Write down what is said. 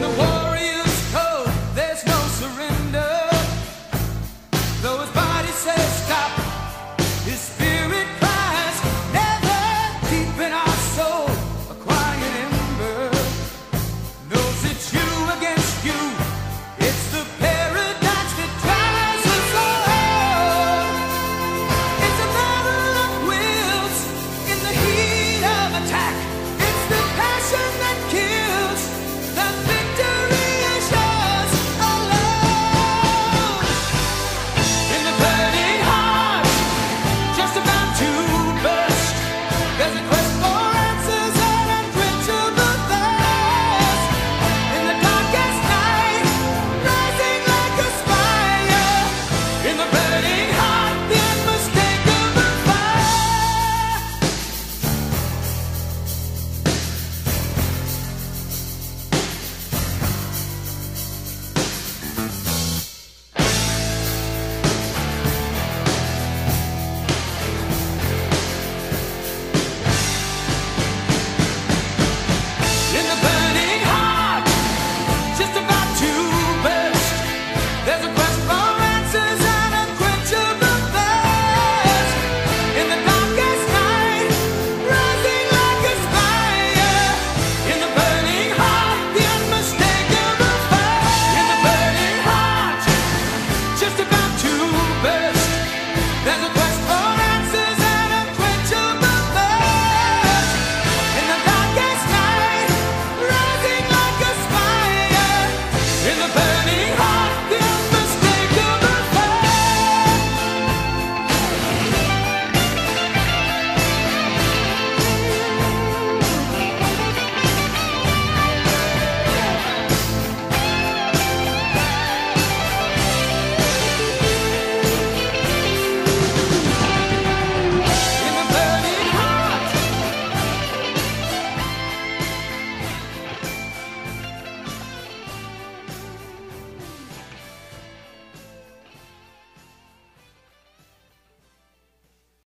the world.